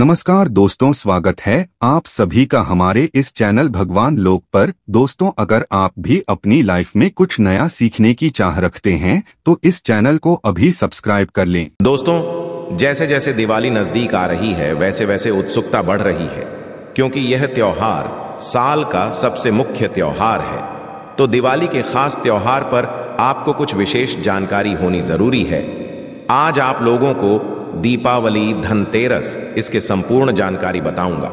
नमस्कार दोस्तों, स्वागत है आप सभी का हमारे इस चैनल भगवान लोक पर। दोस्तों, अगर आप भी अपनी लाइफ में कुछ नया सीखने की चाह रखते हैं तो इस चैनल को अभी सब्सक्राइब कर लें। दोस्तों जैसे जैसे दिवाली नज़दीक आ रही है वैसे वैसे उत्सुकता बढ़ रही है। क्योंकि यह त्योहार साल का सबसे मुख्य त्योहार है। तो दिवाली के खास त्योहार पर आपको कुछ विशेष जानकारी होनी ज़रूरी है। आज आप लोगों को दीपावली धनतेरस इसके संपूर्ण जानकारी बताऊँगा।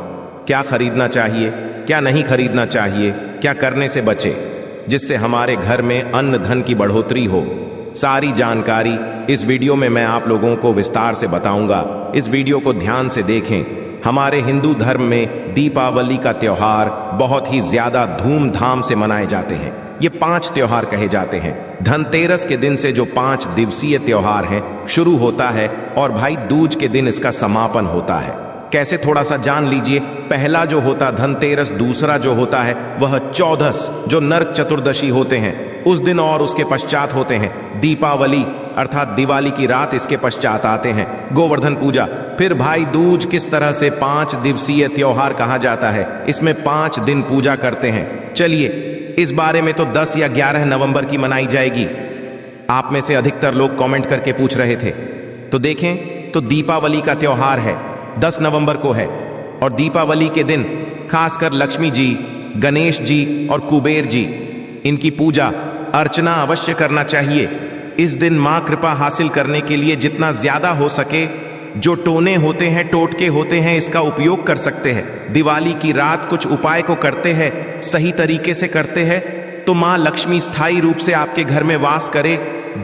क्या खरीदना चाहिए, क्या नहीं खरीदना चाहिए, क्या करने से बचे, जिससे हमारे घर में अन्न धन की बढ़ोतरी हो। सारी जानकारी इस वीडियो में मैं आप लोगों को विस्तार से बताऊँगा। इस वीडियो को ध्यान से देखें। हमारे हिंदू धर्म में दीपावली का त्यौहार बहुत ही ज़्यादा धूमधाम से मनाए जाते हैं। ये पाँच त्योहार कहे जाते हैं। धनतेरस के दिन से जो पाँच दिवसीय त्योहार हैं, शुरू होता है और भाई दूज के दिन इसका समापन होता है। कैसे थोड़ा सा जान लीजिए, पहला जो होता धनतेरस, दूसरा जो होता है, वह चौदस, जो नरक चतुर्दशी होते हैं। उस दिन और उसके पश्चात होते हैं। दीपावली, अर्थात दिवाली की रात इसके पश्चात आते हैं। गोवर्धन पूजा, फिर भाई दूज किस तरह से पाँच दिवसीय त्योहार कहा जाता है, इसमें पाँच दिन पूजा करते हैं। चलिए इस बारे में तो 10 या 11 नवंबर की मनाई जाएगी। आप में से अधिकतर लोग कमेंट करके पूछ रहे थे। तो देखें तो दीपावली का त्योहार है। 10 नवंबर को है। और दीपावली के दिन खासकर लक्ष्मी जी, गणेश जी और कुबेर जी, इनकी पूजा, अर्चना अवश्य करना चाहिए। इस दिन माँ कृपा हासिल करने के लिए जितना ज़्यादा हो सके जो टोने होते हैं, टोटके होते हैं, इसका उपयोग कर सकते हैं। दिवाली की रात कुछ उपाय को करते हैं, सही तरीके से करते हैं तो माँ लक्ष्मी स्थायी रूप से आपके घर में वास करे,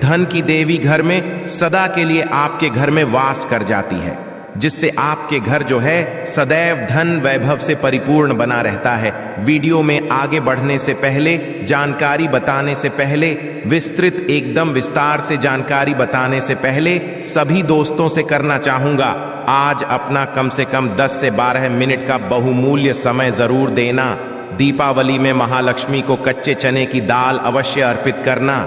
धन की देवी घर में सदा के लिए आपके घर में वास कर जाती है। जिससे आपके घर जो है सदैव धन वैभव से परिपूर्ण बना रहता है। वीडियो में आगे बढ़ने से पहले, जानकारी बताने से पहले, विस्तृत एकदम विस्तार से जानकारी बताने से पहले सभी दोस्तों से करना चाहूँगा। आज अपना कम से कम 10 से 12 मिनट का बहुमूल्य समय ज़रूर देना। दीपावली में महालक्ष्मी को कच्चे चने की दाल अवश्य अर्पित करना।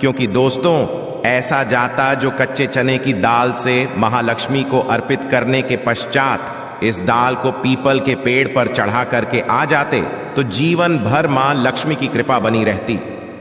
क्योंकि दोस्तों ऐसा जाता जो कच्चे चने की दाल से महालक्ष्मी को अर्पित करने के पश्चात इस दाल को पीपल के पेड़ पर चढ़ा करके आ जाते तो जीवन भर माँ लक्ष्मी की कृपा बनी रहती।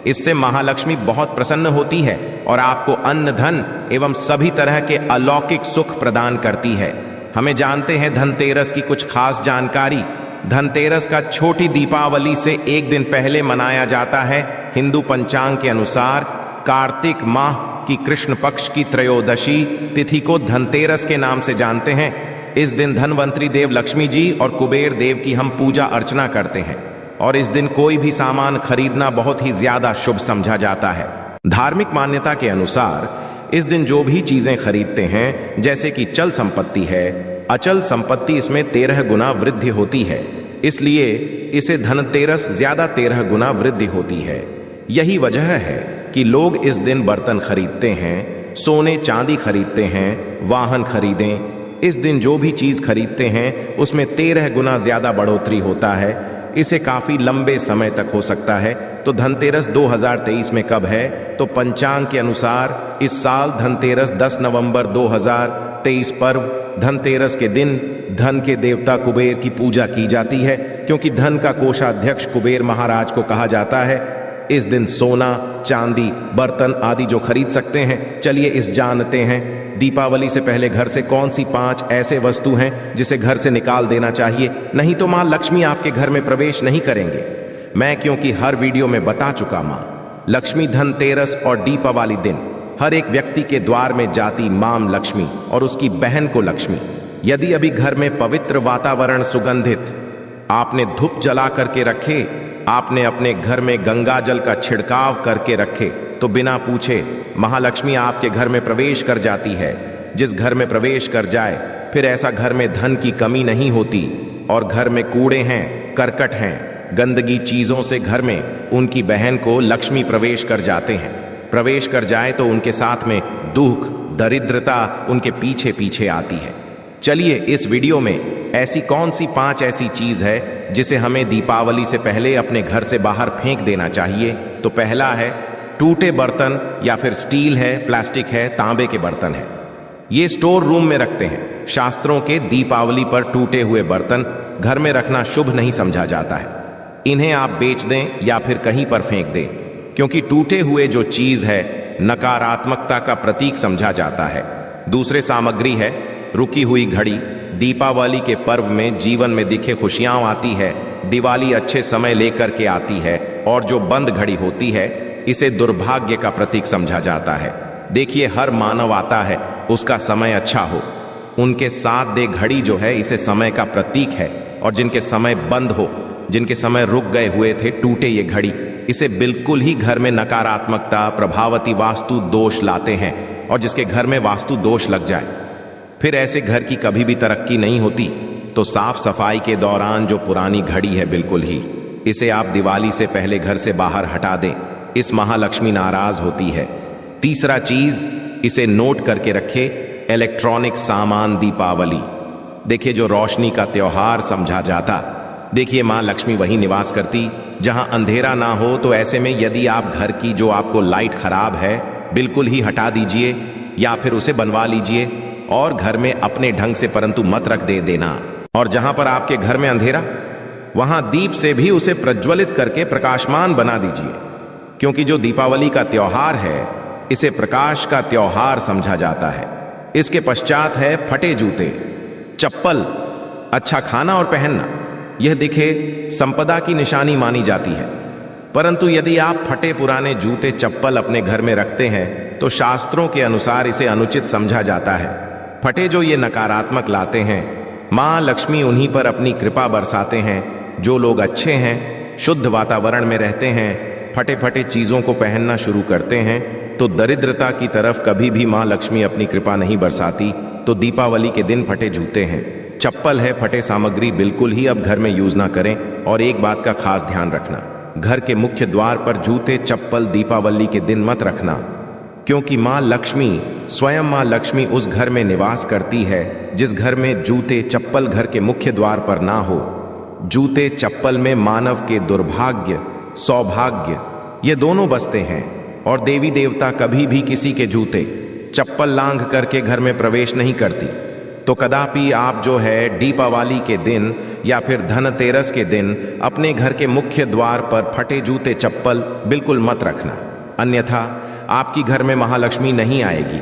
इससे महालक्ष्मी बहुत प्रसन्न होती है और आपको अन्न, धन एवं सभी तरह के अलौकिक सुख प्रदान करती है। हमें जानते हैं धनतेरस की कुछ खास जानकारी। धनतेरस का छोटी दीपावली से एक दिन पहले मनाया जाता है हिंदू पंचांग के अनुसार कार्तिक माह की कृष्ण पक्ष की त्रयोदशी तिथि को धनतेरस के नाम से जानते हैं। इस दिन धनवंतरी देव लक्ष्मी जी और कुबेर देव की हम पूजा अर्चना करते हैं। और इस दिन कोई भी सामान खरीदना बहुत ही ज़्यादा शुभ समझा जाता है। धार्मिक मान्यता के अनुसार इस दिन जो भी चीज़ें खरीदते हैं, जैसे कि चल संपत्ति है, अचल संपत्ति इसमें तेरह गुना वृद्धि होती है। इसलिए इसे धनतेरस ज़्यादा तेरह गुना वृद्धि होती है। यही वजह है कि लोग इस दिन बर्तन खरीदते हैं, सोने चांदी खरीदते हैं, वाहन खरीदें। इस दिन जो भी चीज़ खरीदते हैं, उसमें तेरह गुना ज़्यादा बढ़ोतरी होता है। इसे काफ़ी लंबे समय तक हो सकता है। तो धनतेरस 2023 में कब है? तो पंचांग के अनुसार इस साल धनतेरस 10 नवंबर 2023 पर्व, धनतेरस के दिन धन के देवता कुबेर की पूजा की जाती है, क्योंकि धन का कोषाध्यक्ष कुबेर महाराज को कहा जाता है इस दिन सोना, चांदी, बर्तन आदि जो खरीद सकते हैं, चलिए इस जानते हैं। दीपावली से पहले घर से कौन सी पाँच ऐसे वस्तु हैं जिसे घर से निकाल देना चाहिए? नहीं तो माँ, लक्ष्मी आपके घर में प्रवेश नहीं करेंगे। मैं क्योंकि हर वीडियो में बता चुका माँ, लक्ष्मी धनतेरस और दीपावली दिन। हर एक व्यक्ति के द्वार में जाती माम लक्ष्मी और उसकी बहन को लक्ष्मी। यदि अभी घर में पवित्र वातावरण सुगंधित, आपने धूप जला करके रखे आपने अपने घर में गंगा जल का छिड़काव करके रखे तो बिना पूछे, महालक्ष्मी आपके घर में प्रवेश कर जाती है। जिस घर में प्रवेश कर जाए, फिर ऐसा घर में धन की कमी नहीं होती, और घर में कूड़े हैं, करकट हैं, गंदगी चीज़ों से घर में उनकी बहन को लक्ष्मी प्रवेश कर जाते हैं। प्रवेश कर जाए तो उनके साथ में दुख, दरिद्रता उनके पीछे पीछे आती है। चलिए इस वीडियो में ऐसी कौन सी पाँच ऐसी चीज़ है जिसे हमें दीपावली से पहले अपने घर से बाहर फेंक देना चाहिए? तो पहला है, टूटे बर्तन या फिर स्टील है, प्लास्टिक है, तांबे के बर्तन है। ये स्टोर रूम में रखते हैं। शास्त्रों के दीपावली पर टूटे हुए बर्तन घर में रखना शुभ नहीं समझा जाता है। इन्हें आप बेच दें या फिर कहीं पर फेंक दें, क्योंकि टूटे हुए जो चीज़ है, नकारात्मकता का प्रतीक समझा जाता है। दूसरे सामग्री है, रुकी हुई घड़ी दीपावली के पर्व में जीवन में दिखे खुशियाँ आती है। दिवाली अच्छे समय लेकर के आती है और जो बंद घड़ी होती है, इसे दुर्भाग्य का प्रतीक समझा जाता है। देखिए, हर मानव आता है, उसका समय अच्छा हो। उनके साथ दे घड़ी जो है, इसे समय का प्रतीक है। और जिनके समय बंद हो, जिनके समय रुक गए हुए थे, टूटे ये घड़ी, इसे बिल्कुल ही घर में नकारात्मकता, प्रभावती वास्तु दोष लाते हैं। और जिसके घर में वास्तु दोष लग जाए फिर ऐसे घर की कभी भी तरक्की नहीं होती तो साफ़ सफ़ाई के दौरान जो पुरानी घड़ी है बिल्कुल ही, इसे आप दिवाली से पहले घर से बाहर हटा दें। इस महालक्ष्मी नाराज़ होती है। तीसरा चीज़, इसे नोट करके रखे, इलेक्ट्रॉनिक सामान दीपावली। देखिए जो रोशनी का त्योहार समझा जाता। देखिए माँ लक्ष्मी वही निवास करती, जहाँ अंधेरा ना हो तो ऐसे में यदि आप घर की जो आपको लाइट खराब है, बिल्कुल ही हटा दीजिए, या फिर उसे बनवा लीजिए। और घर में अपने ढंग से परंतु मत रख दे देना। और जहाँ पर आपके घर में अंधेरा, वहाँ दीप से भी उसे प्रज्वलित करके प्रकाशमान बना दीजिए, क्योंकि जो दीपावली का त्योहार है, इसे प्रकाश का त्योहार समझा जाता है। इसके पश्चात है फटे जूते, चप्पल अच्छा खाना और पहनना। यह दिखे, संपदा की निशानी मानी जाती है। परंतु यदि आप फटे पुराने जूते, चप्पल अपने घर में रखते हैं तो शास्त्रों के अनुसार इसे अनुचित समझा जाता है। फटे जो ये नकारात्मक लाते हैं। माँ लक्ष्मी उन्हीं पर अपनी कृपा बरसाते हैं, जो लोग अच्छे हैं, शुद्ध वातावरण में रहते हैं फटे फटे चीज़ों को पहनना शुरू करते हैं तो दरिद्रता की तरफ़ कभी भी माँ लक्ष्मी अपनी कृपा नहीं बरसाती तो दीपावली के दिन फटे जूते हैं। चप्पल है, फटे सामग्री बिल्कुल ही अब घर में यूज़ ना करें, और एक बात का खास ध्यान रखना, घर के मुख्य द्वार पर जूते, चप्पल, दीपावली के दिन मत रखना। क्योंकि माँ लक्ष्मी, स्वयं माँ लक्ष्मी उस घर में निवास करती है, जिस घर में जूते चप्पल घर के मुख्य द्वार पर ना हो। जूते चप्पल में मानव के दुर्भाग्य, सौभाग्य, ये दोनों बसते हैं, और देवी देवता कभी भी किसी के जूते, चप्पल लांघ करके घर में प्रवेश नहीं करती। तो कदापि आप जो है दीपावली के दिन, या फिर धनतेरस के दिन, अपने घर के मुख्य द्वार पर फटे जूते चप्पल बिल्कुल मत रखना। अन्यथा आपकी घर में महालक्ष्मी नहीं आएगी।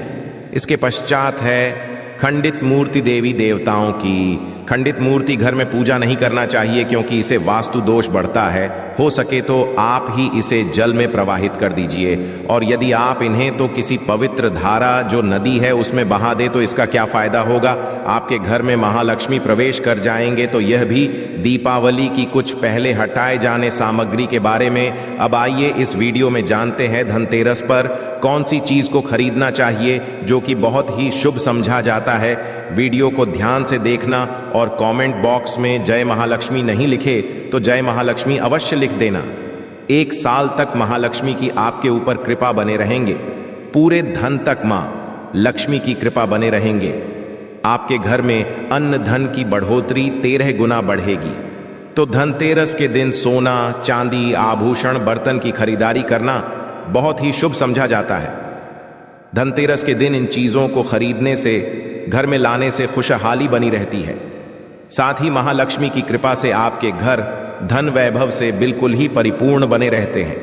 इसके पश्चात है खंडित मूर्ति देवी देवताओं की। खंडित मूर्ति घर में पूजा नहीं करना चाहिए क्योंकि इसे वास्तु दोष बढ़ता है। हो सके तो आप ही इसे जल में प्रवाहित कर दीजिए। और यदि आप इन्हें तो किसी पवित्र धारा जो नदी है उसमें बहा दे तो इसका क्या फ़ायदा होगा? आपके घर में महालक्ष्मी प्रवेश कर जाएँगे तो यह भी दीपावली की कुछ पहले हटाए जाने सामग्री के बारे में। अब आइए इस वीडियो में जानते हैं धनतेरस पर कौन सी चीज़ को खरीदना चाहिए जो कि बहुत ही शुभ समझा जाता है? वीडियो को ध्यान से देखना और कमेंट बॉक्स में जय महालक्ष्मी नहीं लिखे तो जय महालक्ष्मी अवश्य लिख देना। एक साल तक महालक्ष्मी की आपके ऊपर कृपा बने रहेंगे। पूरे धन तक माँ, लक्ष्मी की कृपा बने रहेंगे। आपके घर में अन्न धन की बढ़ोतरी तेरह गुना बढ़ेगी। तो धनतेरस के दिन सोना, चांदी, आभूषण, बर्तन की खरीदारी करना बहुत ही शुभ समझा जाता है। धनतेरस के दिन इन चीज़ों को खरीदने से, घर में लाने से खुशहाली बनी रहती है। साथ ही महालक्ष्मी की कृपा से आपके घर धन वैभव से बिल्कुल ही परिपूर्ण बने रहते हैं।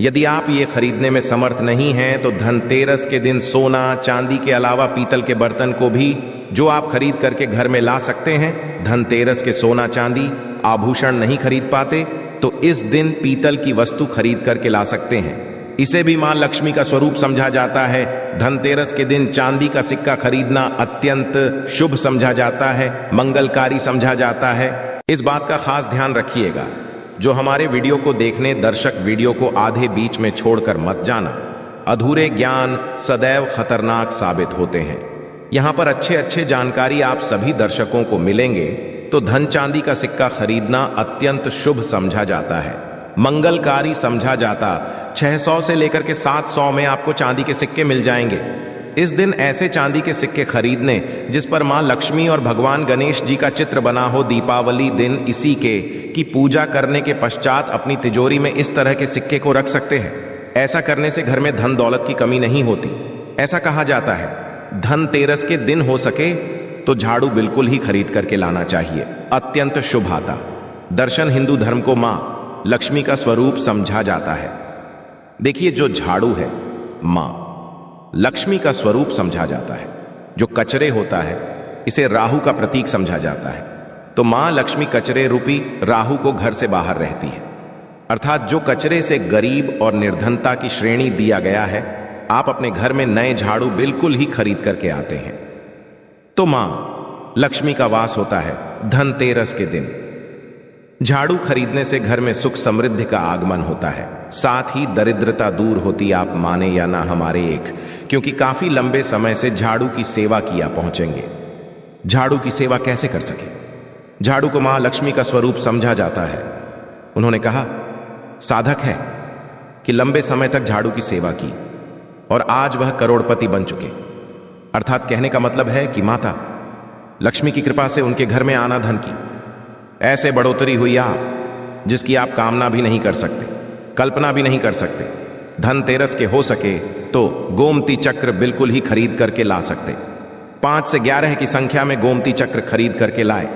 यदि आप ये खरीदने में समर्थ नहीं हैं तो धनतेरस के दिन सोना, चांदी के अलावा पीतल के बर्तन को भी जो आप खरीद करके घर में ला सकते हैं, धनतेरस के सोना, चांदी, आभूषण नहीं खरीद पाते तो इस दिन पीतल की वस्तु खरीद करके ला सकते हैं। इसे भी माँ लक्ष्मी का स्वरूप समझा जाता है। धनतेरस के दिन चांदी का सिक्का खरीदना अत्यंत शुभ समझा जाता है, मंगलकारी समझा जाता है। इस बात का खास ध्यान रखिएगा। जो हमारे वीडियो को देखने दर्शक वीडियो को आधे बीच में छोड़कर मत जाना। अधूरे ज्ञान सदैव खतरनाक साबित होते हैं। यहाँ पर अच्छे अच्छे जानकारी आप सभी दर्शकों को मिलेंगे तो धन चांदी का सिक्का खरीदना अत्यंत शुभ समझा जाता है। मंगलकारी समझा जाता। 600 से लेकर के 700 में आपको चांदी के सिक्के मिल जाएँगे। इस दिन ऐसे चांदी के सिक्के खरीदने, जिस पर माँ लक्ष्मी और भगवान गणेश जी का चित्र बना हो दीपावली दिन इसी के, की पूजा करने के पश्चात अपनी तिजोरी में इस तरह के सिक्के को रख सकते हैं। ऐसा करने से घर में धन दौलत की कमी नहीं होती। ऐसा कहा जाता है, धन तेरस के दिन हो सके तो झाड़ू बिल्कुल ही खरीद करके लाना चाहिए। अत्यंत शुभ आता। दर्शन हिंदू धर्म को माँ लक्ष्मी का स्वरूप समझा जाता है। देखिए जो झाड़ू है, माँ, लक्ष्मी का स्वरूप समझा जाता है। जो कचरे होता है, इसे राहु का प्रतीक समझा जाता है। तो माँ लक्ष्मी कचरे रूपी राहु को घर से बाहर रहती है। अर्थात जो कचरे से गरीब और निर्धनता की श्रेणी दिया गया है, आप अपने घर में नए झाड़ू बिल्कुल ही खरीद करके आते हैं। तो माँ, लक्ष्मी का वास होता है धनतेरस के दिन। झाड़ू खरीदने से घर में सुख समृद्धि का आगमन होता है। साथ ही दरिद्रता दूर होती आप माने या ना हमारे एक, क्योंकि काफ़ी लंबे समय से झाड़ू की सेवा किया पहुँचेंगे। झाड़ू की सेवा कैसे कर सके? झाड़ू को माँ लक्ष्मी का स्वरूप समझा जाता है। उन्होंने कहा, साधक है कि लंबे समय तक झाड़ू की सेवा की, और आज वह करोड़पति बन चुके। अर्थात कहने का मतलब है कि माता, लक्ष्मी की कृपा से उनके घर में आना धन की। ऐसे बढ़ोतरी हुई आप, जिसकी आप कामना भी नहीं कर सकते, कल्पना भी नहीं कर सकते। धनतेरस के हो सके तो गोमती चक्र बिल्कुल ही खरीद करके ला सकते। पाँच से ग्यारह की संख्या में गोमती चक्र खरीद करके लाए।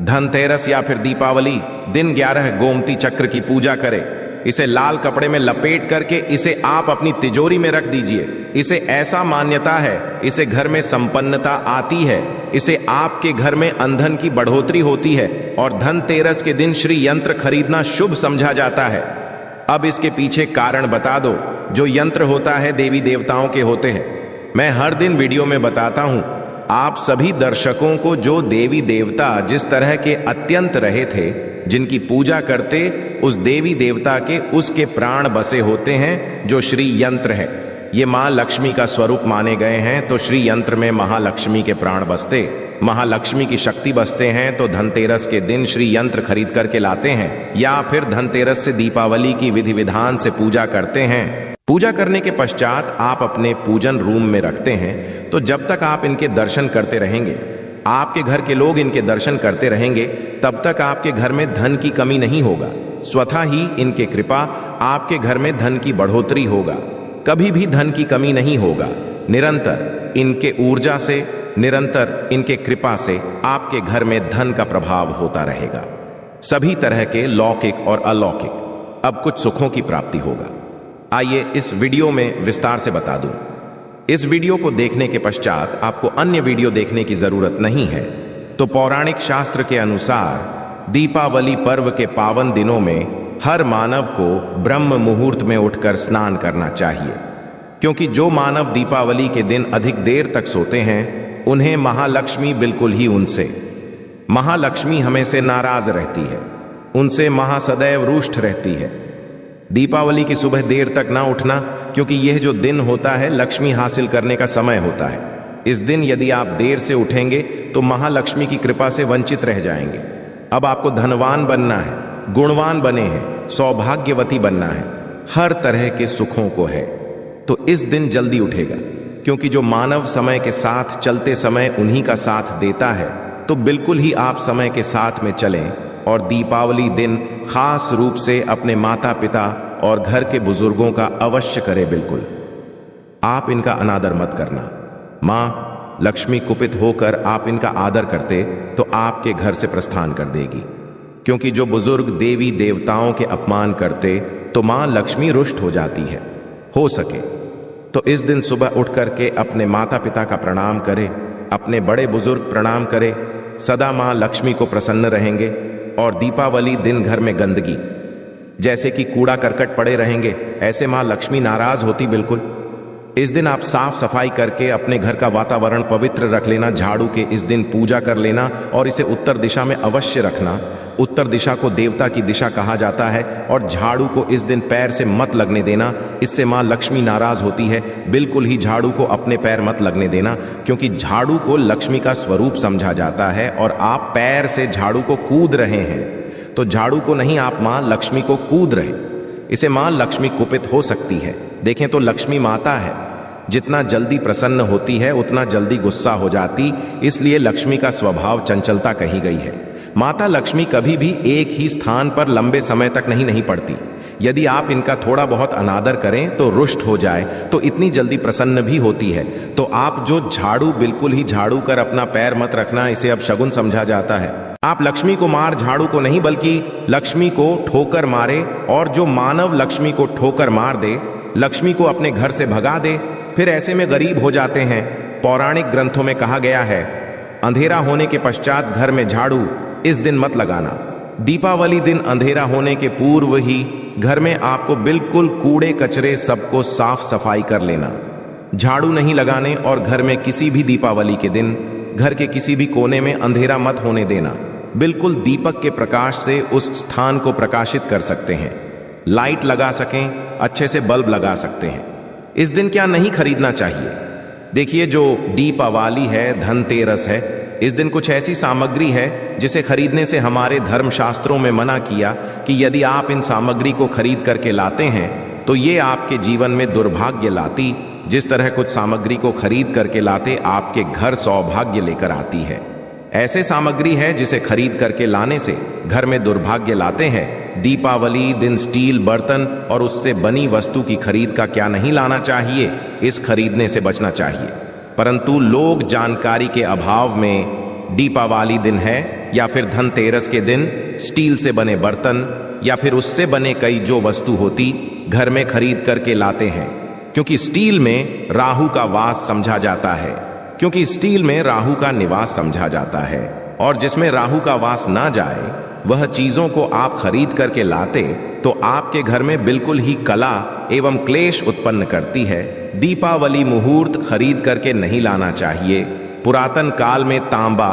धनतेरस या फिर दीपावली, दिन ग्यारह गोमती चक्र की पूजा करे। इसे लाल कपड़े में लपेट करके इसे आप अपनी तिजोरी में रख दीजिए। इसे ऐसा मान्यता है, इसे घर में संपन्नता आती है। इसे आपके घर में अंधन की बढ़ोतरी होती है और धनतेरस के दिन श्री यंत्र खरीदना शुभ समझा जाता है। अब इसके पीछे कारण बता दो, जो यंत्र होता है देवी देवताओं के होते हैं। मैं हर दिन वीडियो में बताता हूँ, आप सभी दर्शकों को जो देवी देवता जिस तरह के अत्यंत रहे थे जिनकी पूजा करते उस देवी देवता के उसके प्राण बसे होते हैं, जो श्री यंत्र है। ये माँ लक्ष्मी का स्वरूप माने गए हैं तो श्री यंत्र में महालक्ष्मी के प्राण बसते। महालक्ष्मी की शक्ति बसते हैं तो धनतेरस के दिन श्री यंत्र खरीद करके लाते हैं, या फिर धनतेरस से दीपावली की विधि विधान से पूजा करते हैं। पूजा करने के पश्चात आप अपने पूजन रूम में रखते हैं तो जब तक आप इनके दर्शन करते रहेंगे आपके घर के लोग इनके दर्शन करते रहेंगे, तब तक आपके घर में धन की कमी नहीं होगा। स्वतः ही इनके कृपा आपके घर में धन की बढ़ोतरी होगा। कभी भी धन की कमी नहीं होगा। निरंतर इनके ऊर्जा से, निरंतर इनके कृपा से आपके घर में धन का प्रभाव होता रहेगा। सभी तरह के लौकिक और अलौकिक, अब कुछ सुखों की प्राप्ति होगा। आइए इस वीडियो में विस्तार से बता दूँ। इस वीडियो को देखने के पश्चात आपको अन्य वीडियो देखने की ज़रूरत नहीं है। तो पौराणिक शास्त्र के अनुसार, दीपावली पर्व के पावन दिनों में हर मानव को ब्रह्म मुहूर्त में उठकर स्नान करना चाहिए। क्योंकि जो मानव दीपावली के दिन अधिक देर तक सोते हैं, उन्हें महालक्ष्मी बिल्कुल ही उनसे। महालक्ष्मी हमें से नाराज़ रहती है। उनसे महासदैव रुष्ट रहती है। दीपावली की सुबह देर तक ना उठना, क्योंकि यह जो दिन होता है, लक्ष्मी हासिल करने का समय होता है। इस दिन यदि आप देर से उठेंगे तो महालक्ष्मी की कृपा से वंचित रह जाएँगे। अब आपको धनवान बनना है, गुणवान बने हैं, सौभाग्यवती बनना है। हर तरह के सुखों को है। तो इस दिन जल्दी उठेगा, क्योंकि जो मानव समय के साथ चलते समय उन्हीं का साथ देता है तो बिल्कुल ही आप समय के साथ में चलें। और दीपावली दिन खास रूप से अपने माता पिता और घर के बुज़ुर्गों का अवश्य करें बिल्कुल। आप इनका अनादर मत करना। माँ, लक्ष्मी कुपित होकर आप इनका आदर करते तो आपके घर से प्रस्थान कर देगी। क्योंकि जो बुज़ुर्ग देवी देवताओं के अपमान करते तो माँ लक्ष्मी रुष्ट हो जाती है। हो सके। तो इस दिन सुबह उठ करके अपने माता पिता का प्रणाम करे, अपने बड़े बुज़ुर्ग प्रणाम करे। सदा माँ लक्ष्मी को प्रसन्न रहेंगे। और दीपावली दिन घर में गंदगी। जैसे कि कूड़ा करकट पड़े रहेंगे, ऐसे माँ लक्ष्मी नाराज़ होती बिल्कुल। इस दिन आप साफ़ सफ़ाई करके अपने घर का वातावरण पवित्र रख लेना, झाड़ू के इस दिन पूजा कर लेना और इसे उत्तर दिशा में अवश्य रखना। उत्तर दिशा को देवता की दिशा कहा जाता है और झाड़ू को इस दिन पैर से मत लगने देना। इससे माँ लक्ष्मी नाराज़ होती है। बिल्कुल ही झाड़ू को अपने पैर मत लगने देना, क्योंकि झाड़ू को लक्ष्मी का स्वरूप समझा जाता है और आप पैर से झाड़ू को कूद रहे हैं। तो झाड़ू को नहीं, आप माँ लक्ष्मी को कूद रहे। इसे माँ लक्ष्मी कुपित हो सकती है। देखें तो लक्ष्मी माता है। जितना जल्दी प्रसन्न होती है, उतना जल्दी गुस्सा हो जाती। इसलिए लक्ष्मी का स्वभाव चंचलता कही गई है। माता लक्ष्मी कभी भी एक ही स्थान पर लंबे समय तक नहीं नहीं पड़ती। यदि आप इनका थोड़ा बहुत अनादर करें तो रुष्ट हो जाए तो इतनी जल्दी प्रसन्न भी होती है। तो आप जो झाड़ू बिल्कुल ही झाड़ू कर अपना पैर मत रखना, इसे अब शगुन समझा जाता है। आप लक्ष्मी को मार, झाड़ू को नहीं, बल्कि लक्ष्मी को ठोकर मारे, और जो मानव लक्ष्मी को ठोकर मार दे, लक्ष्मी को अपने घर से भगा दे, फिर ऐसे में गरीब हो जाते हैं। पौराणिक ग्रंथों में कहा गया है, अंधेरा होने के पश्चात घर में झाड़ू इस दिन मत लगाना। दीपावली दिन अंधेरा होने के पूर्व ही घर में आपको बिल्कुल कूड़े कचरे सबको साफ़ सफ़ाई कर लेना। झाड़ू नहीं लगाने और घर में किसी भी दीपावली के दिन घर के किसी भी कोने में अंधेरा मत होने देना। बिल्कुल दीपक के प्रकाश से उस स्थान को प्रकाशित कर सकते हैं। लाइट लगा सकें, अच्छे से बल्ब लगा सकते हैं। इस दिन क्या नहीं खरीदना चाहिए? देखिए जो दीपावली है, धनतेरस है इस दिन कुछ ऐसी सामग्री है जिसे खरीदने से हमारे धर्म शास्त्रों में मना किया कि यदि आप इन सामग्री को खरीद करके लाते हैं तो ये आपके जीवन में दुर्भाग्य लाती। जिस तरह कुछ सामग्री को खरीद करके लाते, आपके घर सौभाग्य लेकर आती है। ऐसे सामग्री है जिसे खरीद करके लाने से घर में दुर्भाग्य लाते हैं। दीपावली, दिन स्टील, बर्तन और उससे बनी वस्तु की खरीद का क्या नहीं लाना चाहिए? इस खरीदने से बचना चाहिए। परंतु लोग जानकारी के अभाव में दीपावली दिन है, या फिर धनतेरस के दिन, स्टील से बने बर्तन, या फिर उससे बने कई जो वस्तु होती, घर में खरीद करके लाते हैं। क्योंकि स्टील में राहु का वास समझा जाता है। क्योंकि स्टील में राहु का निवास समझा जाता है। और जिसमें राहु का वास ना जाए, वह चीज़ों को आप खरीद करके लाते तो आपके घर में बिल्कुल ही कला एवं क्लेश उत्पन्न करती है। दीपावली मुहूर्त खरीद करके नहीं लाना चाहिए। पुरातन काल में तांबा,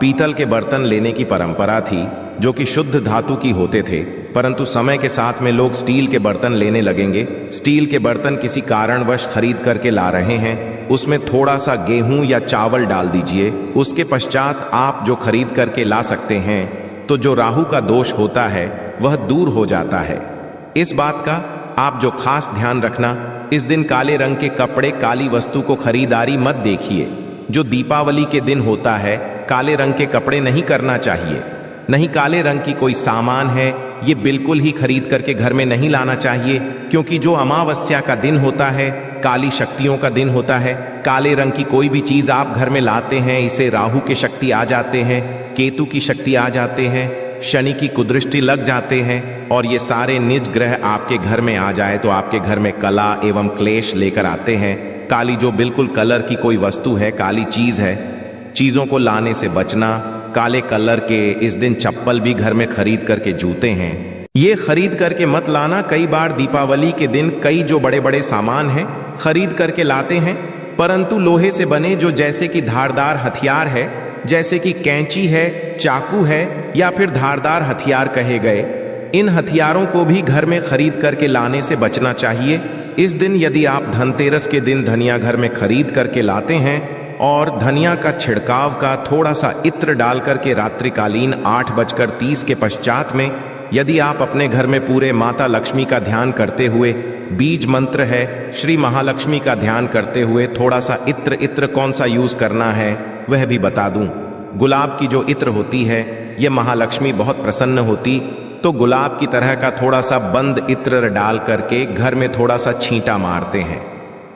पीतल के बर्तन लेने की परंपरा थी, जो कि शुद्ध धातु की होते थे, परंतु समय के साथ में लोग स्टील के बर्तन लेने लगेंगे। स्टील के बर्तन किसी कारणवश खरीद करके ला रहे हैं। उसमें थोड़ा सा गेहूँ या चावल डाल दीजिए। उसके पश्चात आप जो खरीद करके ला सकते हैं तो जो राहु का दोष होता है, वह दूर हो जाता है। इस बात का आप जो खास ध्यान रखना, इस दिन काले रंग के कपड़े काली वस्तु को खरीदारी मत देखिए। जो दीपावली के दिन होता है, काले रंग के कपड़े नहीं करना चाहिए। नहीं काले रंग की कोई सामान है, ये बिल्कुल ही खरीद करके घर में नहीं लाना चाहिए, क्योंकि जो अमावस्या का दिन होता है, काली शक्तियों का दिन होता है, काले रंग की कोई भी चीज़ आप घर में लाते हैं, इसे राहु की शक्ति आ जाते हैं, केतु की शक्ति आ जाते हैं, शनि की कुदृष्टि लग जाते हैं और ये सारे निज ग्रह आपके घर में आ जाए तो आपके घर में कला एवं क्लेश लेकर आते हैं। काली जो बिल्कुल कलर की कोई वस्तु है, काली चीज़ है, चीज़ों को लाने से बचना, काले कलर के इस दिन चप्पल भी घर में खरीद करके जूते हैं। ये खरीद करके मत लाना, कई बार दीपावली के दिन कई जो बड़े बड़े सामान हैं, खरीद करके लाते हैं, परंतु लोहे से बने जो जैसे कि धारदार हथियार है, जैसे कि कैंची है, चाकू है, या फिर धारदार हथियार कहे गए इन हथियारों को भी घर में खरीद करके लाने से बचना चाहिए। इस दिन यदि आप धनतेरस के दिन धनिया घर में खरीद करके लाते हैं, और धनिया का छिड़काव का थोड़ा सा इत्र डाल करके रात्रिकालीन आठ बजकर तीस के पश्चात में, यदि आप अपने घर में पूरे माता लक्ष्मी का ध्यान करते हुए, बीज मंत्र है, श्री महालक्ष्मी का ध्यान करते हुए थोड़ा सा इत्र इत्र कौन सा यूज़ करना है, वह भी बता दूँ। गुलाब की जो इत्र होती है यह महालक्ष्मी बहुत प्रसन्न होती तो गुलाब की तरह का थोड़ा सा बंद इत्र डाल करके घर में थोड़ा सा छींटा मारते हैं।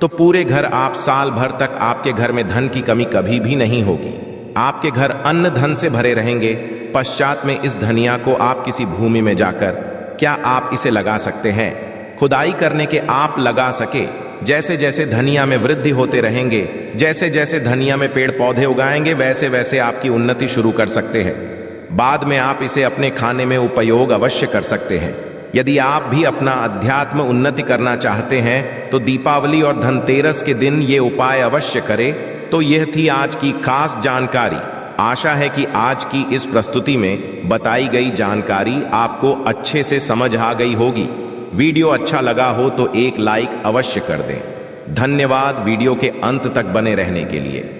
तो पूरे घर आप साल भर तक आपके घर में धन की कमी कभी भी नहीं होगी। आपके घर अन्न धन से भरे रहेंगे, पश्चात में इस धनिया को आप किसी भूमि में जाकर क्या आप इसे लगा सकते हैं? खुदाई करने के आप लगा सके। जैसे जैसे धनिया में वृद्धि होते रहेंगे जैसे जैसे धनिया में पेड़ पौधे उगाएँगे वैसे वैसे आपकी उन्नति शुरू कर सकते हैं। बाद में आप इसे अपने खाने में उपयोग अवश्य कर सकते हैं। यदि आप भी अपना अध्यात्म उन्नति करना चाहते हैं तो दीपावली और धनतेरस के दिन ये उपाय अवश्य करें। तो यह थी आज की खास जानकारी। आशा है कि आज की इस प्रस्तुति में बताई गई जानकारी आपको अच्छे से समझ आ गई होगी। वीडियो अच्छा लगा हो तो एक लाइक अवश्य कर दें। धन्यवाद वीडियो के अंत तक बने रहने के लिए।